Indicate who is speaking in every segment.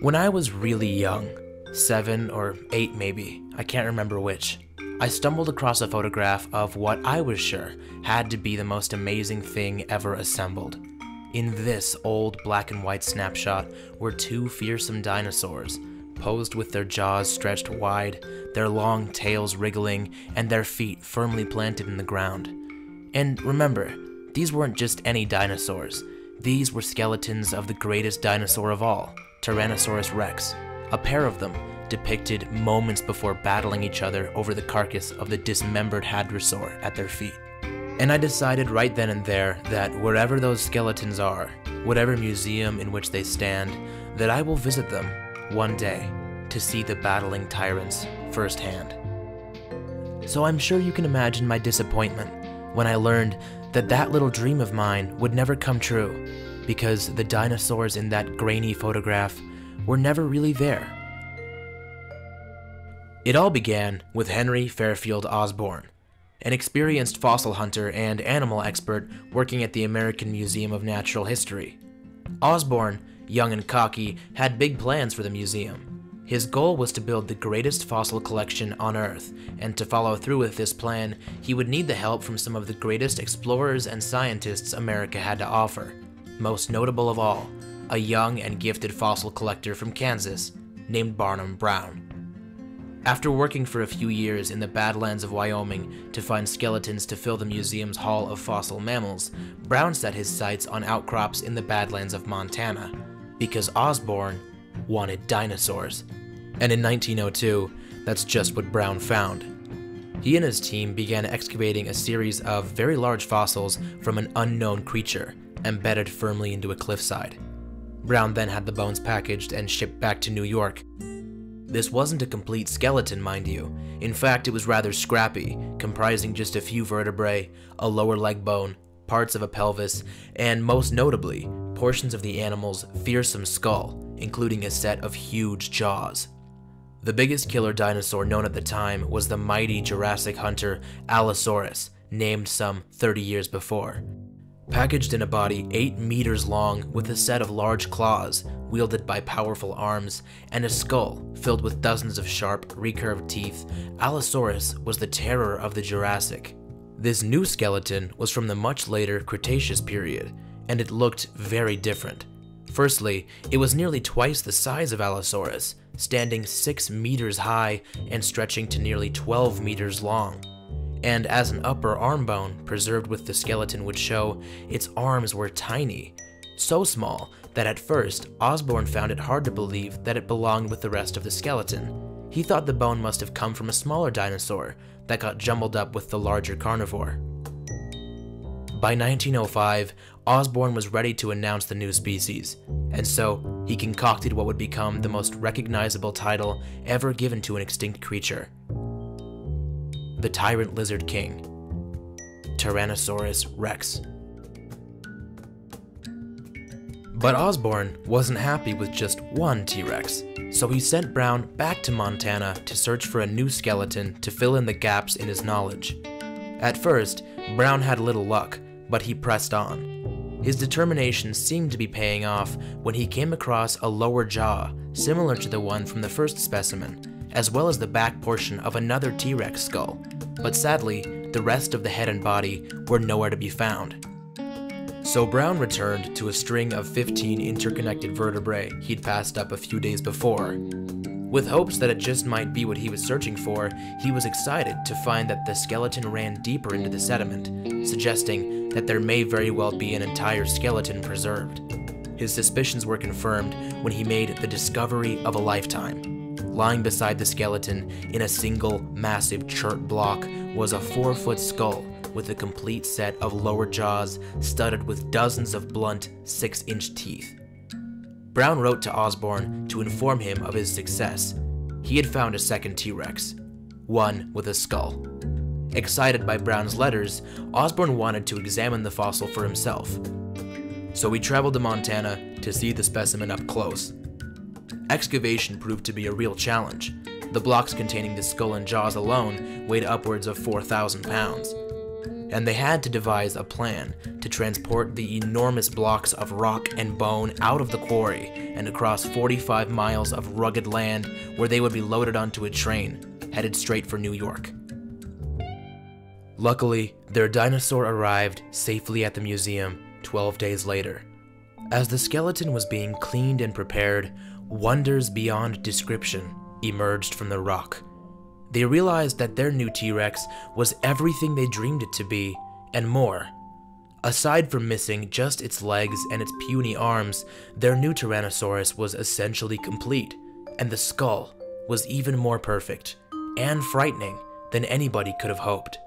Speaker 1: When I was really young, seven or eight maybe, I can't remember which, I stumbled across a photograph of what I was sure had to be the most amazing thing ever assembled. In this old black and white snapshot were two fearsome dinosaurs, posed with their jaws stretched wide, their long tails wriggling, and their feet firmly planted in the ground. And remember, these weren't just any dinosaurs. These were skeletons of the greatest dinosaur of all, Tyrannosaurus rex. A pair of them, depicted moments before battling each other over the carcass of the dismembered hadrosaur at their feet. And I decided right then and there that wherever those skeletons are, whatever museum in which they stand, that I will visit them one day to see the battling tyrants firsthand. So I'm sure you can imagine my disappointment when I learned that that little dream of mine would never come true because the dinosaurs in that grainy photograph were never really there. It all began with Henry Fairfield Osborn, an experienced fossil hunter and animal expert working at the American Museum of Natural History. Osborn, young and cocky, had big plans for the museum. His goal was to build the greatest fossil collection on Earth, and to follow through with this plan, he would need the help from some of the greatest explorers and scientists America had to offer. Most notable of all, a young and gifted fossil collector from Kansas named Barnum Brown. After working for a few years in the Badlands of Wyoming to find skeletons to fill the museum's Hall of Fossil Mammals, Brown set his sights on outcrops in the Badlands of Montana, because Osborn wanted dinosaurs. And in 1902, that's just what Brown found. He and his team began excavating a series of very large fossils from an unknown creature, embedded firmly into a cliffside. Brown then had the bones packaged and shipped back to New York, this wasn't a complete skeleton, mind you. In fact, it was rather scrappy, comprising just a few vertebrae, a lower leg bone, parts of a pelvis, and most notably, portions of the animal's fearsome skull, including a set of huge jaws. The biggest killer dinosaur known at the time was the mighty Jurassic hunter Allosaurus, named some 30 years before. Packaged in a body 8 meters long with a set of large claws, wielded by powerful arms, and a skull filled with dozens of sharp, recurved teeth, Allosaurus was the terror of the Jurassic. This new skeleton was from the much later Cretaceous period, and it looked very different. Firstly, it was nearly twice the size of Allosaurus, standing 6 meters high and stretching to nearly 12 meters long. And as an upper arm bone preserved with the skeleton would show, its arms were tiny, so small that at first, Osborn found it hard to believe that it belonged with the rest of the skeleton. He thought the bone must have come from a smaller dinosaur that got jumbled up with the larger carnivore. By 1905, Osborn was ready to announce the new species, and so he concocted what would become the most recognizable title ever given to an extinct creature the Tyrant Lizard King, Tyrannosaurus rex. But Osborn wasn't happy with just one T-Rex, so he sent Brown back to Montana to search for a new skeleton to fill in the gaps in his knowledge. At first, Brown had little luck, but he pressed on. His determination seemed to be paying off when he came across a lower jaw, similar to the one from the first specimen, as well as the back portion of another T-Rex skull, but sadly, the rest of the head and body were nowhere to be found. So Brown returned to a string of 15 interconnected vertebrae he'd passed up a few days before. With hopes that it just might be what he was searching for, he was excited to find that the skeleton ran deeper into the sediment, suggesting that there may very well be an entire skeleton preserved. His suspicions were confirmed when he made the discovery of a lifetime. Lying beside the skeleton in a single massive chert block was a four foot skull with a complete set of lower jaws studded with dozens of blunt 6 inch teeth. Brown wrote to Osborn to inform him of his success. He had found a second T Rex, one with a skull. Excited by Brown's letters, Osborn wanted to examine the fossil for himself. So he traveled to Montana to see the specimen up close. Excavation proved to be a real challenge. The blocks containing the skull and jaws alone weighed upwards of 4,000 pounds. and they had to devise a plan to transport the enormous blocks of rock and bone out of the quarry and across 45 miles of rugged land where they would be loaded onto a train headed straight for New York. Luckily, their dinosaur arrived safely at the museum 12 days later. As the skeleton was being cleaned and prepared, wonders beyond description emerged from the rock. They realized that their new T-Rex was everything they dreamed it to be, and more. Aside from missing just its legs and its puny arms, their new Tyrannosaurus was essentially complete, and the skull was even more perfect and frightening than anybody could have hoped.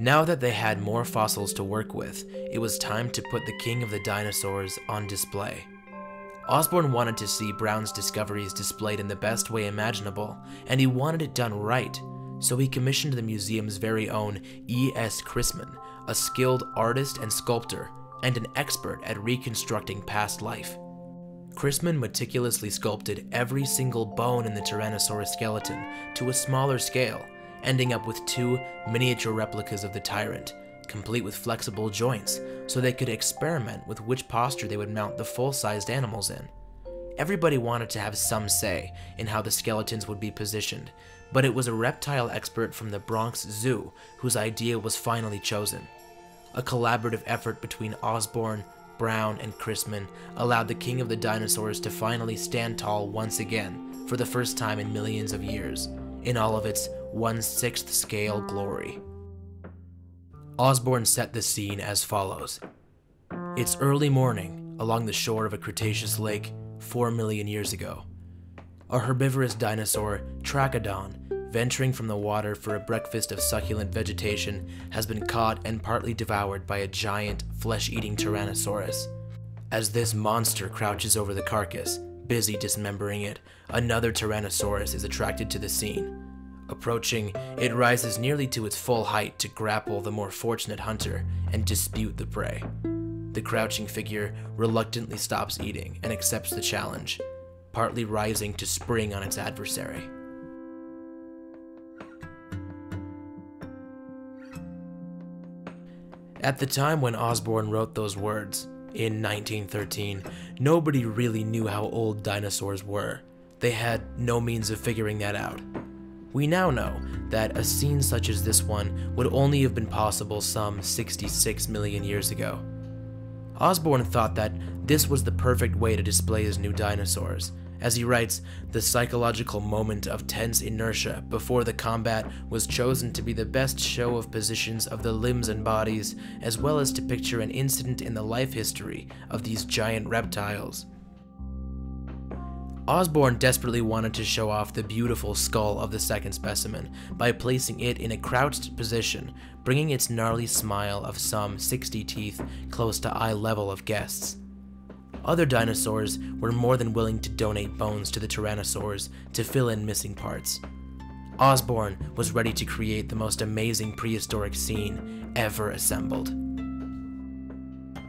Speaker 1: Now that they had more fossils to work with, it was time to put the king of the dinosaurs on display. Osborn wanted to see Brown's discoveries displayed in the best way imaginable, and he wanted it done right, so he commissioned the museum's very own E.S. Christman, a skilled artist and sculptor, and an expert at reconstructing past life. Christman meticulously sculpted every single bone in the Tyrannosaurus skeleton to a smaller scale ending up with two miniature replicas of the tyrant, complete with flexible joints, so they could experiment with which posture they would mount the full-sized animals in. Everybody wanted to have some say in how the skeletons would be positioned, but it was a reptile expert from the Bronx Zoo whose idea was finally chosen. A collaborative effort between Osborn, Brown, and Christman allowed the king of the dinosaurs to finally stand tall once again for the first time in millions of years, in all of its one-sixth scale glory. Osborn set the scene as follows. It's early morning along the shore of a Cretaceous lake 4 million years ago. A herbivorous dinosaur, Trachodon, venturing from the water for a breakfast of succulent vegetation, has been caught and partly devoured by a giant, flesh-eating Tyrannosaurus. As this monster crouches over the carcass, busy dismembering it, another Tyrannosaurus is attracted to the scene. Approaching, it rises nearly to its full height to grapple the more fortunate hunter and dispute the prey. The crouching figure reluctantly stops eating and accepts the challenge, partly rising to spring on its adversary. At the time when Osborn wrote those words, in 1913, nobody really knew how old dinosaurs were. They had no means of figuring that out. We now know that a scene such as this one would only have been possible some 66 million years ago. Osborn thought that this was the perfect way to display his new dinosaurs. As he writes, the psychological moment of tense inertia before the combat was chosen to be the best show of positions of the limbs and bodies, as well as to picture an incident in the life history of these giant reptiles. Osborn desperately wanted to show off the beautiful skull of the second specimen by placing it in a crouched position, bringing its gnarly smile of some 60 teeth close to eye level of guests. Other dinosaurs were more than willing to donate bones to the Tyrannosaurs to fill in missing parts. Osborn was ready to create the most amazing prehistoric scene ever assembled.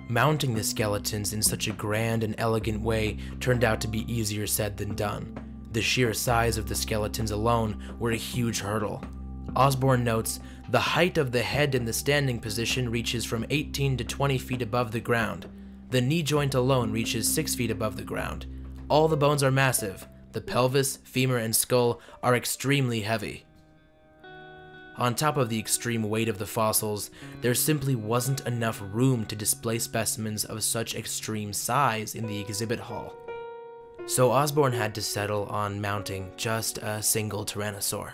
Speaker 1: Mounting the skeletons in such a grand and elegant way turned out to be easier said than done. The sheer size of the skeletons alone were a huge hurdle. Osborn notes, the height of the head in the standing position reaches from 18 to 20 feet above the ground. The knee joint alone reaches 6 feet above the ground. All the bones are massive. The pelvis, femur, and skull are extremely heavy. On top of the extreme weight of the fossils, there simply wasn't enough room to display specimens of such extreme size in the exhibit hall. So Osborn had to settle on mounting just a single Tyrannosaur.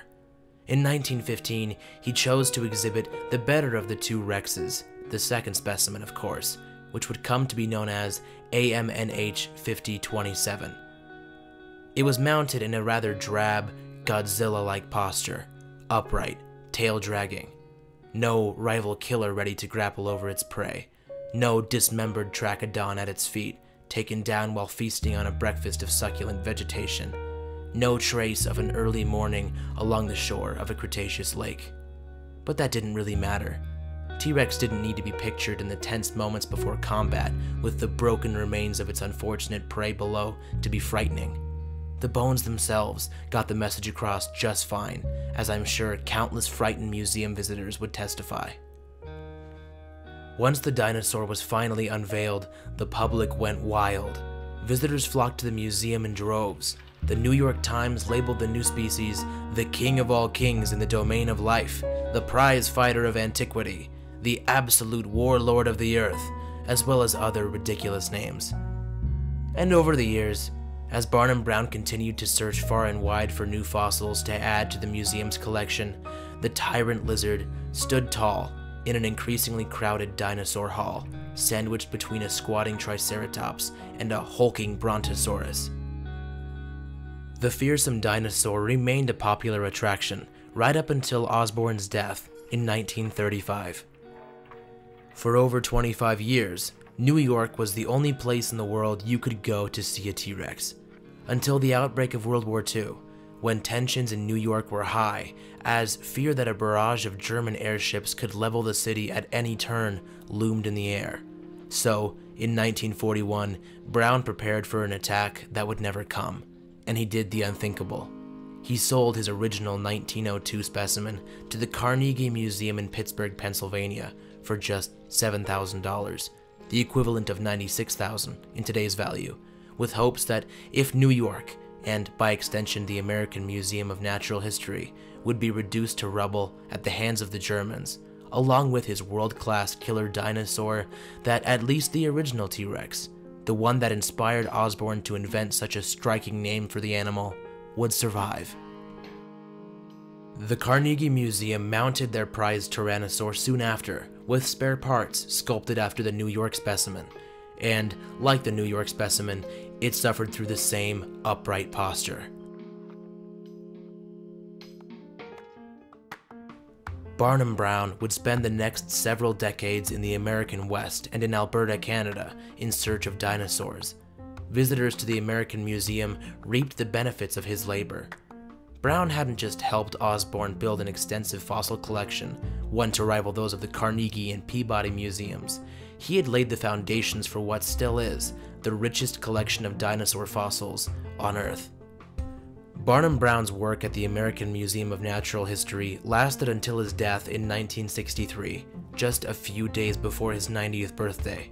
Speaker 1: In 1915, he chose to exhibit the better of the two Rexes, the second specimen of course, which would come to be known as AMNH 5027. It was mounted in a rather drab, Godzilla-like posture, upright, tail dragging. No rival killer ready to grapple over its prey. No dismembered trachodon at its feet, taken down while feasting on a breakfast of succulent vegetation. No trace of an early morning along the shore of a Cretaceous lake. But that didn't really matter. T-Rex didn't need to be pictured in the tense moments before combat with the broken remains of its unfortunate prey below to be frightening. The bones themselves got the message across just fine, as I'm sure countless frightened museum visitors would testify. Once the dinosaur was finally unveiled, the public went wild. Visitors flocked to the museum in droves. The New York Times labeled the new species the king of all kings in the domain of life, the prize fighter of antiquity, the absolute warlord of the earth, as well as other ridiculous names. And over the years, as Barnum Brown continued to search far and wide for new fossils to add to the museum's collection, the tyrant lizard stood tall in an increasingly crowded dinosaur hall, sandwiched between a squatting Triceratops and a hulking Brontosaurus. The fearsome dinosaur remained a popular attraction right up until Osborn's death in 1935. For over 25 years, New York was the only place in the world you could go to see a T-Rex. Until the outbreak of World War II, when tensions in New York were high, as fear that a barrage of German airships could level the city at any turn loomed in the air. So, in 1941, Brown prepared for an attack that would never come, and he did the unthinkable. He sold his original 1902 specimen to the Carnegie Museum in Pittsburgh, Pennsylvania for just $7,000 the equivalent of 96,000 in today's value, with hopes that if New York, and by extension the American Museum of Natural History, would be reduced to rubble at the hands of the Germans, along with his world-class killer dinosaur, that at least the original T-Rex, the one that inspired Osborn to invent such a striking name for the animal, would survive. The Carnegie Museum mounted their prized Tyrannosaur soon after, with spare parts sculpted after the New York specimen, and, like the New York specimen, it suffered through the same upright posture. Barnum Brown would spend the next several decades in the American West and in Alberta, Canada, in search of dinosaurs. Visitors to the American Museum reaped the benefits of his labor. Brown hadn't just helped Osborn build an extensive fossil collection, one to rival those of the Carnegie and Peabody museums. He had laid the foundations for what still is the richest collection of dinosaur fossils on Earth. Barnum Brown's work at the American Museum of Natural History lasted until his death in 1963, just a few days before his 90th birthday.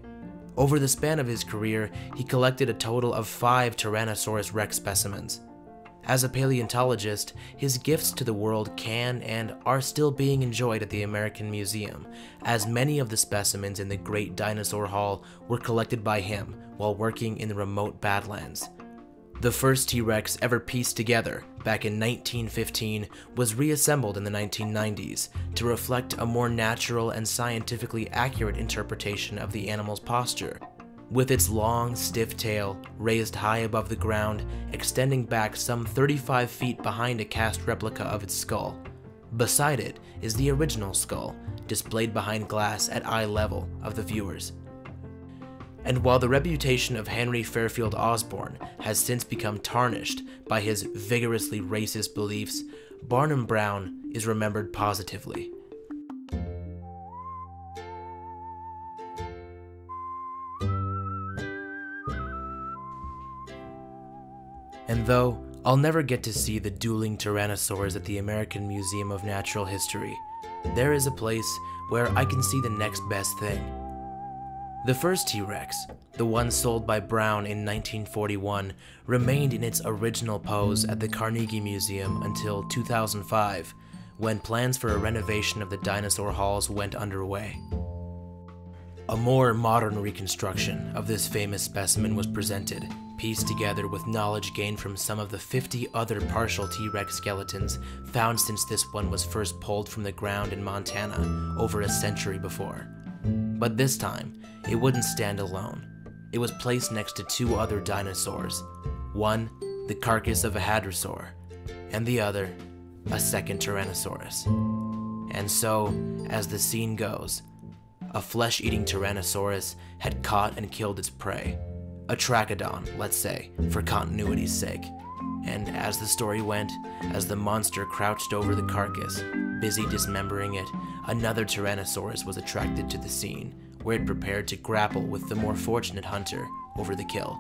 Speaker 1: Over the span of his career, he collected a total of five Tyrannosaurus rex specimens, as a paleontologist, his gifts to the world can and are still being enjoyed at the American Museum, as many of the specimens in the Great Dinosaur Hall were collected by him while working in the remote Badlands. The first T-Rex ever pieced together, back in 1915, was reassembled in the 1990s to reflect a more natural and scientifically accurate interpretation of the animal's posture with its long, stiff tail raised high above the ground, extending back some 35 feet behind a cast replica of its skull. Beside it is the original skull, displayed behind glass at eye level of the viewers. And while the reputation of Henry Fairfield Osborn has since become tarnished by his vigorously racist beliefs, Barnum Brown is remembered positively. And though I'll never get to see the dueling tyrannosaurs at the American Museum of Natural History, there is a place where I can see the next best thing. The first T-Rex, the one sold by Brown in 1941, remained in its original pose at the Carnegie Museum until 2005, when plans for a renovation of the dinosaur halls went underway. A more modern reconstruction of this famous specimen was presented, pieced together with knowledge gained from some of the 50 other partial T-Rex skeletons found since this one was first pulled from the ground in Montana over a century before. But this time, it wouldn't stand alone. It was placed next to two other dinosaurs. One, the carcass of a hadrosaur, and the other, a second Tyrannosaurus. And so, as the scene goes, a flesh-eating Tyrannosaurus had caught and killed its prey, a trachodon, let's say, for continuity's sake. And as the story went, as the monster crouched over the carcass, busy dismembering it, another Tyrannosaurus was attracted to the scene, where it prepared to grapple with the more fortunate hunter over the kill.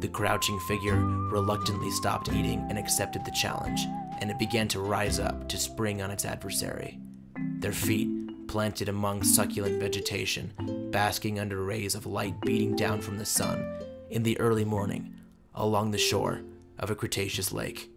Speaker 1: The crouching figure reluctantly stopped eating and accepted the challenge, and it began to rise up to spring on its adversary. Their feet planted among succulent vegetation, basking under rays of light beating down from the sun in the early morning along the shore of a Cretaceous lake.